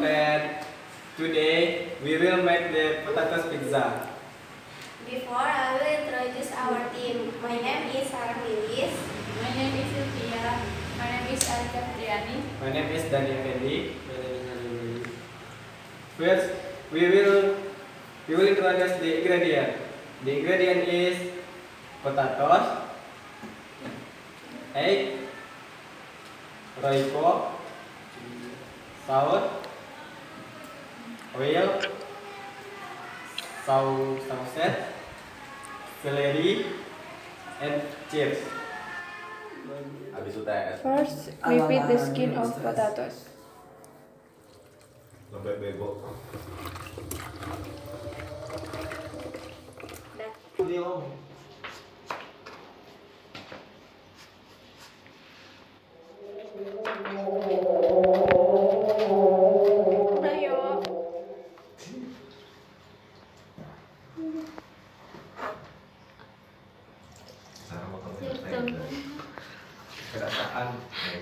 And today we will make the potatoes pizza. Before I will introduce our team. My name is Sarah Lilis. My name is Sylvia. My name is Alika Triani. My name is Dani Fendi. First, we will we will introduce the ingredient. The ingredient is potatoes, egg, royco, salt, oil, sau sauset, celery, and chips. First, we peel the skin of potatoes. Lembek bego. Udah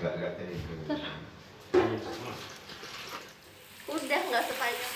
Enggak tadi. Udah nggak sepanjang.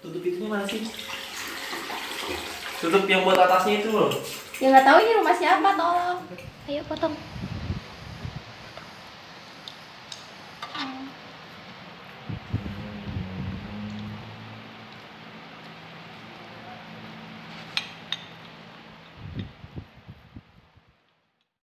Tutup itunya mana sih? Tutup yang buat atasnya itu loh. Ya nggak tahu ini rumah siapa, tolong. Ayo potong.